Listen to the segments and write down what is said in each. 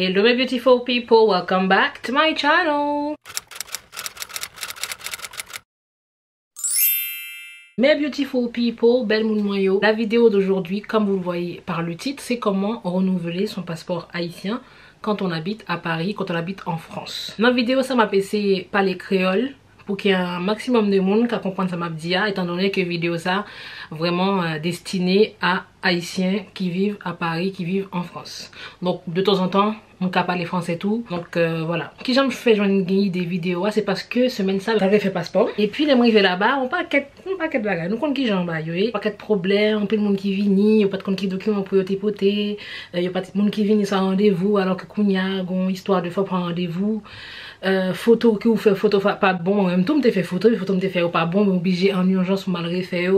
Hello my beautiful people, welcome back to my channel. Mes beautiful people, belle moun moyo. La vidéo d'aujourd'hui, comme vous le voyez par le titre, c'est comment renouveler son passeport haïtien quand on habite à Paris, quand on habite en France. Dans vidéo, ça m'a passé par les créoles pour qu'il y ait un maximum de monde qui comprenne ça m'a dit, étant donné que vidéo ça vraiment euh, destiné à haïtiens qui vivent à Paris, qui vivent en France. Donc de temps en temps, on capable parler français tout. Donc euh, voilà. Qui j'aime fait joindre des vidéos, c'est parce que semaine ça j'avais fait passeport. Et puis les arrivé là-bas, on pas pas quête bagarre. Nous compte qui j'en bas, yo, pas quête problème, on peut le monde qui vini, a pas de compte qui document pour poter, euh, pas de monde qui vini sans rendez-vous alors que kounya gon histoire de fois prendre rendez-vous. Euh, photo qui vous fait photo pas bon, même tout me fait photo, photo me fait pas bon, obligé en urgence mal refait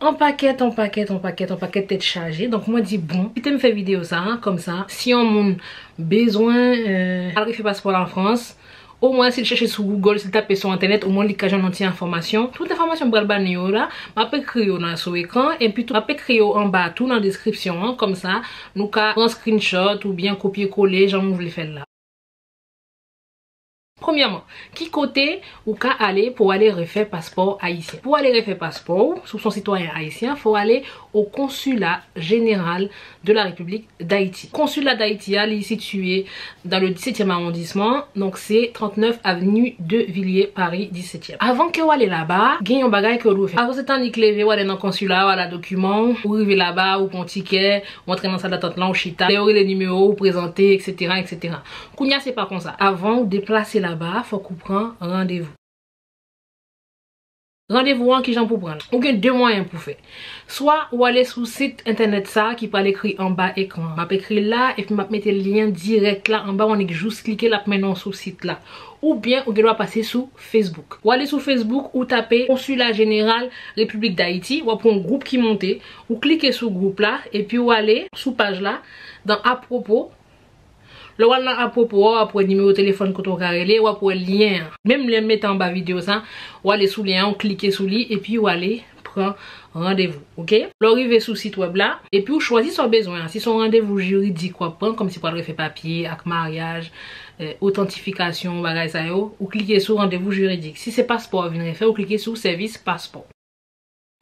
en paquet, en paquet, en paquet, en paquet tête chargée. Donc moi dis bon, si tu me fais vidéo ça, hein, comme ça, si on a besoin, euh, alors fait passeport en France, au moins s'il cherche sur Google, s'il tape sur internet, au moins il a une information. Toute information pour le là, je peux créer sur l'écran et puis je peux en bas, tout dans la description, hein, comme ça, nous pouvons prendre screenshot ou bien copier-coller, j'en le faire là. Premièrement, qui côté ou qu'à aller pour aller refaire passeport haïtien? Pour aller refaire passeport sous son citoyen haïtien, faut aller au consulat général de la République d'Haïti. Consulat d'Haïti est situé dans le 17e arrondissement, donc c'est 39 avenue de Villiers, Paris 17e. Avant que vous allez là-bas, il a un bagage que vous faire. Avant ce temps, vous allez dans le consulat, ou à la document, vous arrivez là-bas, ou pour un ticket, vous entrez dans salle d'attente au chita, vous les numéros, vous présentez, etc. etc. Kounia, c'est pas comme ça. Avant, vous déplacez là-bas, faut qu'on prenne rendez-vous. Rendez-vous an ki jan pou pran. Ou gen de mwayen pou fe. Soa ou ale sou sit internet sa ki pal ekri an ba ekran. Map ekri la e pi map mette lyen direk la an ba wane ki jous klike la pmenon sou sit la. Ou bien ou gen wap pase sou Facebook. Ou ale sou Facebook ou tape Consulat General Republik d'Haïti. Ou apon group ki monte. Ou klike sou group la. Pi ou ale sou page la. Dan apropo. Lo wal nan apopo wap wè nime ou telefon koto karele, wap wè e lyen. Mem lè met an ba video san, wale sou lyen, ou klike sou li, epi wale pran randevou. Ok? Lo rive sou sit web la, epi ou chwazi son bezwen. Si son randevou juridik wap pran, kom si padre fe papye, ak maryaj, eh, autentifikasyon, bagay sayo, ou klike sou randevou juridik. Si se paspor vin refe, ou klike sou servis paspor.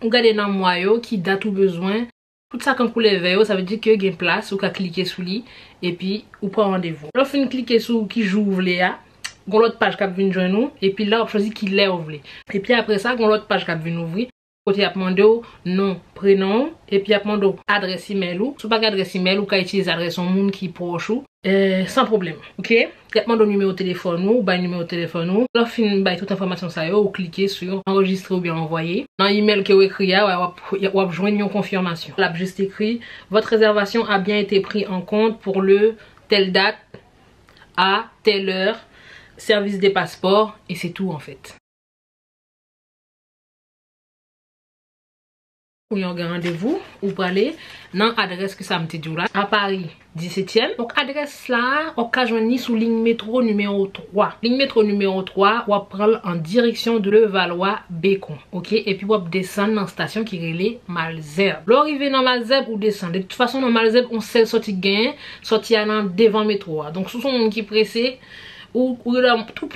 Ou gade nan mwayo ki datou bezwen Tout sa kan koule veyo, oh, sa ve di ki yo gen plas, ou ka klike sou li, epi ou pa randevou. Lò fin klike sou ki jou vle ya, ah, gon lot page kap vin join nou, epi la ou chosi ki le ou vle. Epi apre sa, gon lot page kap vin ouvri, kote ap mande ou non, prenon, epi ap mande ou adres email ou. Sou pa ki adres email ou ka itize adres son moun ki proche ou. Euh, san problem, ok? Yatman do numero telefon nou, ou bay numero telefon nou. Lò fin bay tout informasyon sa yo, ou klike sur enregistre ou bien envoye. Nan email ke ou ekri ya, wap jwen yon konfirmasyon. Lap just ekri, vot rezervasyon a bien ete pri en kont pou le tel dat, a tel er, servis de paspor, e se tou en fet. Ou yon gen randevou, ou prale nan adres ki sa mte djou la. A Paris, 17e. Donc adres la, ou ka jwenni sou ling metro numero 3. Ling metro numero 3, wap prale an direksyon de le Valois-Bécon. Ok, epi wap desen nan stasyon ki rele Malzeb. Lò rive nan Malzeb ou desen. De tout fason nan Malzeb, on sel soti gen, soti anan devan metro. Donc sou son moun ki prese... Ou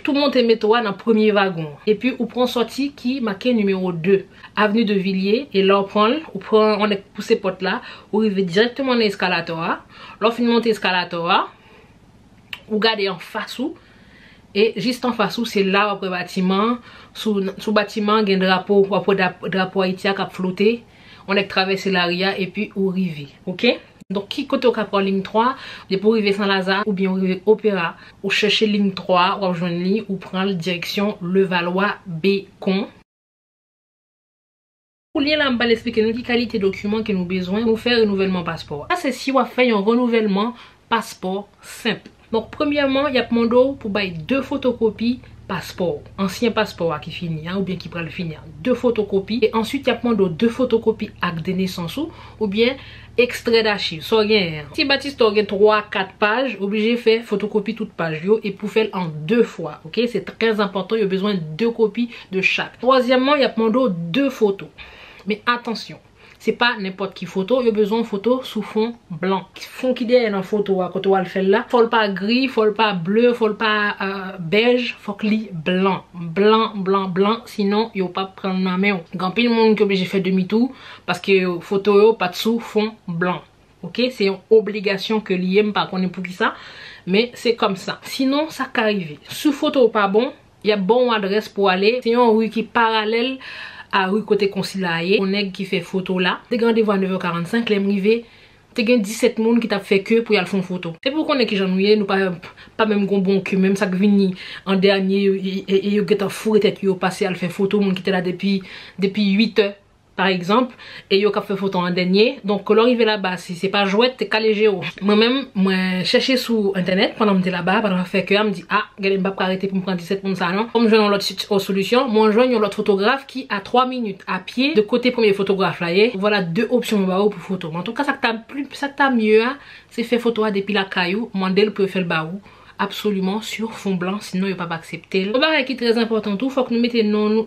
tout monte meto wa nan premier vagon. E pi ou pran sorti ki make numero 2. Aveni de Villiers. E la ou pran, ou pran, on ek pousse pot la. Ou rive direktman nan eskalato wa. La ou fin monte eskalato wa. Ou gade en fasou. E jist en fasou se la wapre batiman. Sou batiman gen drapo wapre drapo Haitia kap flote. On ek travesse la ria e pi ou rive. Ok? Donk ki kote ou ka pran ling 3, de pou rive Saint-Lazare ou bien ou rive Opera, ou chèche ling 3, ou apjoun li, ou pran li direksyon Levallois-Bécon. Ou liye la mbal espeke nou ki kalite dokumen ke nou bezwen, nou fè renouvellement pasport. A se si wap fè yon renouvellement pasport semp. Donk premièman, yap mando pou bay 2 fotokopi pasport. Ansyen pasport wak ki fini, ou bien ki pral fini. 2 fotokopi. Et ensuite yap mando 2 fotokopi ak dene sansou, ou bien... ekstred achiv, so gen si Baptiste ou gen 3-4 page oblije fe fotokopi tout page yo e pou fel an 2 fwa, ok, se trez important yo bezwen 2 kopi de chak troasyamman, ya pwando 2 foto, me atensyon Se pa nepot ki foto, yo bezon foto sou fon blan. Fon ki dey nan foto wakoto wal fel la. Fol pa gri, fol pa bleu, fol pa euh, bej, fok li blan. Blan, blan, blan, sinon yo pa pren nan men yo. Gampil moun ki obje fe demi tou, paske foto yo pat sou fon blan. Ok, se yon obligasyon ke li yem pa konen pou ki sa, me se kom sa. Sinon, sa ka rive. Sou foto ou pa bon, ya bon adres pou ale. Se yon wiki paralel, a rou kote konsila ye, o neg ki fe foto la. Te gen devo a 9h45, lem rive, te gen 17 moun ki tap fe ke pou yal fon foto. Se pou konen ki janouye, nou pa, pa menm kon bon ke, menm sak vini an dernye, e, e, e, yo, yo, yo get a fure tet yo pase al fe foto, moun ki te la depi, depi 8h. Par exemple, e yo fe foton an denye, donk lor rive la ba, si se pa jwet, te kaleje yo. Mwen men, mwen chèche sou internet, pandan mwen te la ba, pandan mwen feke, mwen di, ah, gade mbap karete pou mwen pran 17 moun sa, non? Yon lot solusyon, mwen jwen yon lot fotografe ki a 3 minute a pie, de kote premier fotografe la ye, wala 2 opsyon mba ou pou foto. En tout ka, sa k ta mye a, se fe foto a depi la kayou, mwen del pou fe l ba ou. Absolument sur fond blanc, sinon yo pa pa aksepte. O ba re ki trez important tou, fok nou mette non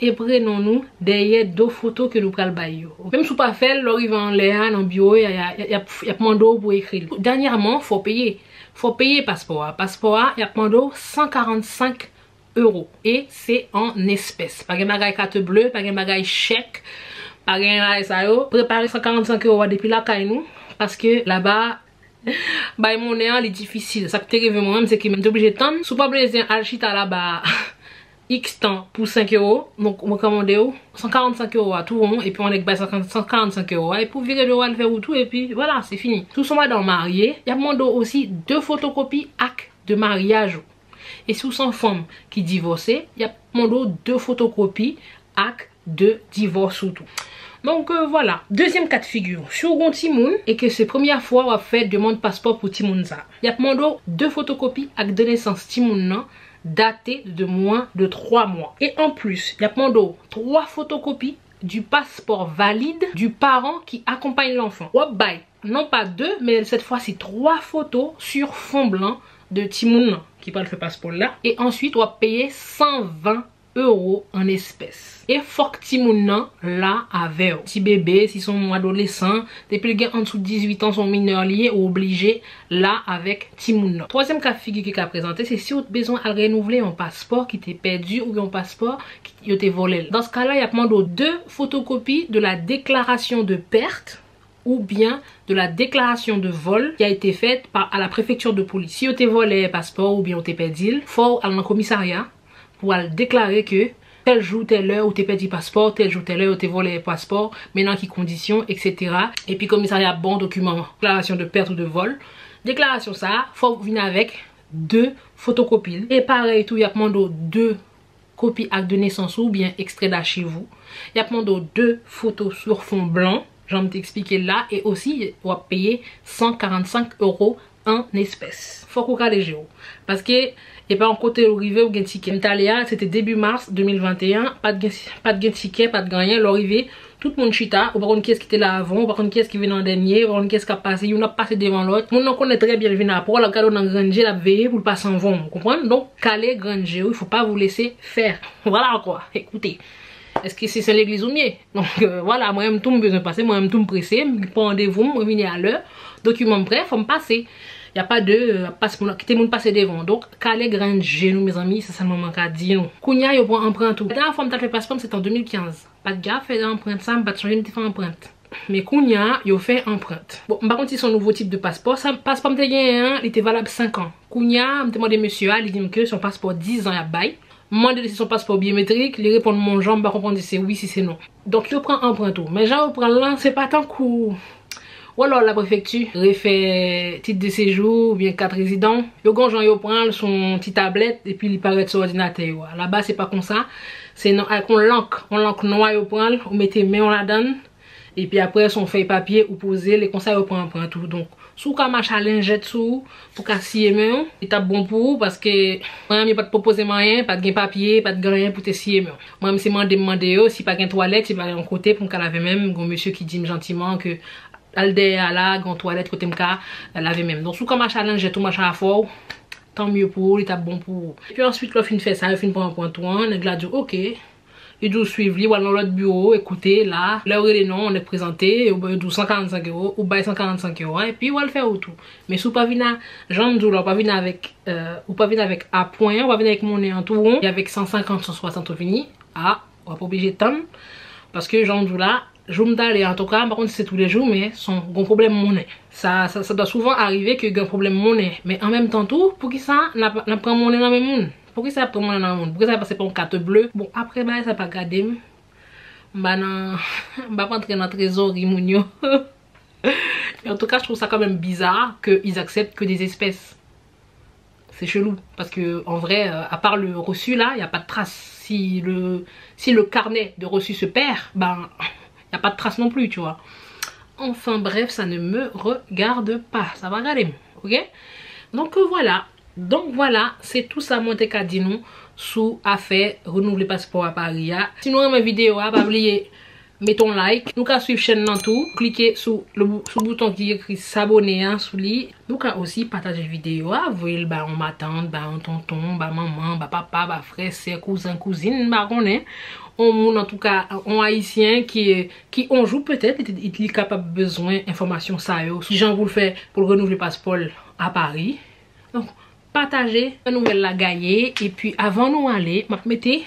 e pre non nou deye do foto ke nou pral bay yo. Mem sou pa fel, lor y van le an, an bio, yap mando pou ekri. Dernyaman, fok peye. Fok peye paspora. Paspora, yap mando 145 euro. E se en espès. Pagè magay kate bleu, pagè magay chèk, pagè magay sa yo. Prepare 145 euro depi la kay nou. Paske la ba... Bay mounen an li difisil Sak te reve moun an se ki men te oblije tan Sou pa blezen al chita la ba X tan pou 5 euro Mwen komande yo 145 euro a tou ron E pi mwen ek bay 145 euro E pou vire de wale fe ou tou E pi wala se fini. Sou son madan marye Yap mwando osi 2 fotokopi ak de mariage. E sou son fom ki divose Yap mwando 2 fotokopi ak de divose ou tou Donc euh, voilà, deuxième cas de figure. Sur gon timoun et que c'est première fois wap fè demande passeport pou timoun za Yap mando 2 fotokopi ak de naissance timoun nan Daté de moins de 3 mois. Et en plus, yap mando 3 fotokopi du passeport valide Du parent qui accompagne l'enfant. Bay, non pas 2 mais cette fois-ci 3 photos sur fond blanc de timoun nan Ki pa le passeport la Et ensuite wap paye 120 en espèce E fok ti moun nan la avew. Ti bebe, si son adolesan, depi gen an sou 18 an son mineur liye ou oblije la avek ti moun nan. Troasyem ka figi ki ka prezante, se si ou te bezon al renouvle yon paspor ki te perdu ou yon paspor ki yo te volel. Dans ka la, y ap mando 2 fotokopi de la deklarasyon de perte ou bien de la deklarasyon de vol ki a ete fet a la prefektur de polis. Si yo te vole paspor ou bien yo te perdil, fok al nan komisarya pou al deklare ke tel jou, tel lè, ou te pedi pasport, tel jou, tel lè, ou te vole pasport, menan ki kondisyon, etc. E pi komisarya bon dokumen, deklarasyon de perte ou de vol. Deklarasyon sa, fok vina vek 2 fotokopil. E parey tou, yap mando 2 kopi ak de nesans ou bien ekstred achivou. Yap mando 2 foto sur fon blan, jan te eksplike la, e osi wap peye 145 euro an espès. Fok ou ka leje ou. Paske, E pa an kote ou rive ou gen tike. Mtalia, sete debu mars 2021, pat gen tike, pat ganyen, lor rive, tout moun chita, ou bakon kyes ki te la avon, ou bakon kyes ki ven an denye, ou bakon kyes ka pase, yon ap pase devan lot. Moun nan konen tre bien vina apor, la kado nan granje, la veye pou l'passe an von, kompon? Donk, kale granje ou, yfo pa vou lese fer. Wala kwa, ekoute. Eske se se l'eglise ou mye? Donk, wala, mwen mtou mbezon pase, mwen mtou mprese, mpande voun, mwen vini a lè, dokumen mpre, fò mpase. Ya pa de, ki te moun pase devan. Donk, kale gran genou, mes ami, se salman man ka di nou. Kounya yo pou emprentou. Dan fòm ta fè paspon, se tan 2015. Pat ga fè emprent sa, mbat chanje mte fè emprent. Me kounya, yo fè emprent. Bon, mba konti son nouvo tip de paspon. Paspon mte gen, li te valab 5 an. Kounya, mte mwade monsye a, li di mke son paspon 10 an ya bay. Mwande de si son paspon biometrik, li repon moun jan, mba kompon de se oui, si se non. Donk, yo pran emprentou. Men jan yo pran lan, se pa tan kou... Ou alor la prefektu refè tit de sejou ou bien kat rezidant. Yo gonjan yo pran son ti tablet epi li paret sou ordinate yo. La ba se pa kon sa. Se nan ak on lank. On lank noua yo pran. Ou mette men on la dan. Epi apre son fey papye ou pose. Le konsa yo pran pran tout. Donk. Sou ka ma chalenjet sou pou ka siye men, etap bon pou ou, paske mwen mi pat propose manyen, pat gen papye, pat gen rien pou te siye men. Mwen mi se mande mande yo, oh, si pa gen toalet, si pa gen kote pou m ka lave men, mwen monsye ki dim jantiman ke Alde ala, gant toalet kote mka lave menm. Don sou ka machan lan jetou machan a fò, tan myo pou, li tap bon pou. Pi answit lo fin fè sa, yo fin pou an pointouan, neg la djou ok. Et dou suiv li, wal nan lot bureau, ekoute, la, la ou re le non, on ek prezante, ou bay dou 145 euro, ou bay 145 euro, et pi wal fè ou tou. Men sou pa vina, jan dou la, ou pa vina avèk, ou pa vina avèk apwen, ou pa vina avèk mounen an tou ron, y avèk 150, 160 ou vini, a, wap obije tan, paske jan dou la, joun mda le, an tou ka, bakon se se tou le jou, men son gon problem mounen. Sa, sa, sa do souvan arrive ke gen problem mounen, men an mèm tan tou, pou ki sa, nan pren mounen nan mè moun. Pou ki sa ap toman nan moun? Pou ki sa ap pase pou an kate bleu? Bon, apre ba, sa pa gade m. Ba nan... Ba pa entre nan trezori moun yo. En tout ka, je trouve sa kamen bizar ke ils aksepte ke des espèces. Se chelou. Parce que, en vrai, a part le reçu la, y a pa de trace. Si le carnet de reçu se perd, a pa de trace non plus, tu vois. Enfin, bref, sa ne me regarde pas. Sa va m. Ok? Donc, voilà. Donk wala, se tout sa mwen te ka di nou sou a fe renouvle paspor a Paria. Si nou an bliye, meton like. Nou ka suiv chen nan tou, klike sou bouton ki ekri sabone an sou li. Nou ka osi pataje video a, vwil ba an matante, ba an tonton, ba maman, ba papa, ba frese, kouzan, kouzine, ba konen. On moun an tou ka, an haisyen ki onjou petet, it li kapab bezwen informasyon sa yo. Si jan vou l fe pou renouvle paspor a Paris. Donk. Pataje, nouvel la gaye E puis avan nou ale Map mette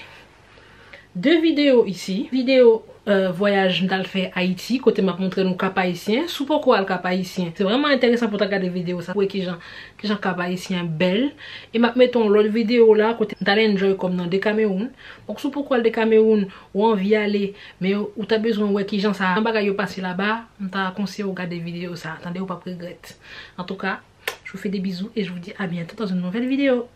De video isi Video euh, voyaj dal fe Haiti Kote map montre nou kapayisyen Sou poko al kapayisyen Se vreman enteresan pou ta gade video sa Ou e ki jan kapayisyen bel. E map metton lor video enjoy kom nan de Kameoun Sou poko al de Ou an vi ale Me ou ta bezon ou e ki jan sa An bagay yo pase la ba Mta konse ou gade video sa. Ou pa pregret. En tout ka Je vous fais des bisous et je vous dis à bientôt dans une nouvelle vidéo.